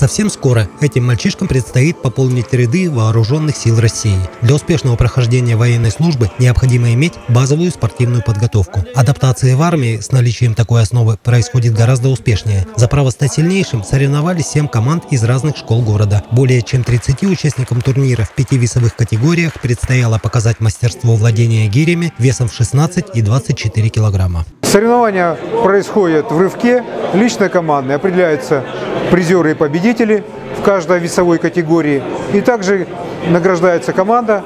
Совсем скоро этим мальчишкам предстоит пополнить ряды вооруженных сил России. Для успешного прохождения военной службы необходимо иметь базовую спортивную подготовку. Адаптация в армии с наличием такой основы происходит гораздо успешнее. За право стать сильнейшим соревновались 7 команд из разных школ города. Более чем 30 участникам турнира в пяти весовых категориях предстояло показать мастерство владения гирями весом в 16 и 24 килограмма. Соревнования происходят в рывке, лично командные. Определяются призеры и победители в каждой весовой категории. И также награждается команда,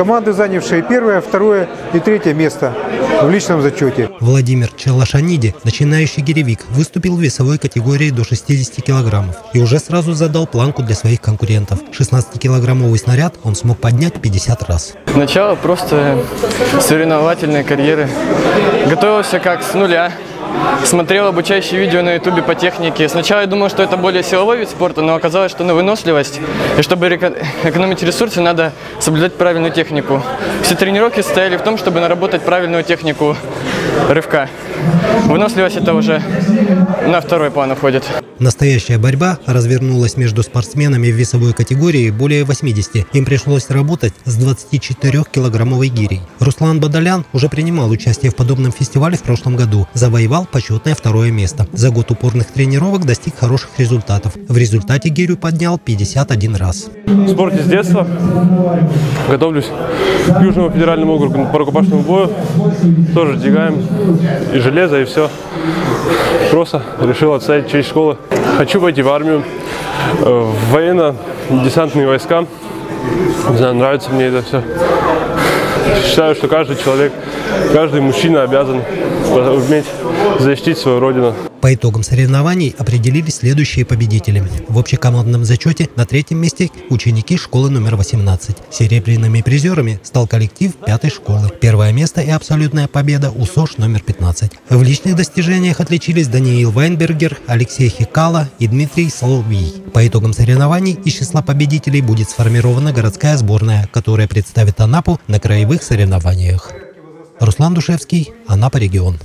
команды, занявшие первое, второе и третье место в личном зачете. Владимир Челашаниди, начинающий гиревик, выступил в весовой категории до 60 килограммов и уже сразу задал планку для своих конкурентов. 16-килограммовый снаряд он смог поднять 50 раз. Начало просто соревновательной карьеры. Готовился как с нуля. Смотрел обучающие видео на ютубе по технике. Сначала я думал, что это более силовой вид спорта, но оказалось, что на выносливость. И чтобы экономить ресурсы, надо соблюдать правильную технику. Все тренировки состояли в том, чтобы наработать правильную технику рывка. Выносливость это уже на второй план уходит. Настоящая борьба развернулась между спортсменами в весовой категории более 80. Им пришлось работать с 24-килограммовой гирей. Руслан Бадалян уже принимал участие в подобном фестивале в прошлом году. Завоевал почетное второе место. За год упорных тренировок достиг хороших результатов. В результате гирю поднял 51 раз. В спорте с детства. Готовлюсь к Южному федеральному округу по рукопашному бою. Тоже сдвигаем и железо, и все. Просто решил отставить честь школы. Хочу пойти в армию, э, в военно-десантные войска. Не знаю, нравится мне это все. Считаю, что каждый человек, каждый мужчина обязан уметь защитить свою родину. По итогам соревнований определились следующие победители. В общекомандном зачете на третьем месте ученики школы номер 18. Серебряными призерами стал коллектив пятой школы. Первое место и абсолютная победа у СОЖ номер 15. В личных достижениях отличились Даниил Вайнбергер, Алексей Хикала и Дмитрий Соловий. По итогам соревнований из числа победителей будет сформирована городская сборная, которая представит Анапу на краевых соревнованиях. Руслан Душевский, Анапа регион.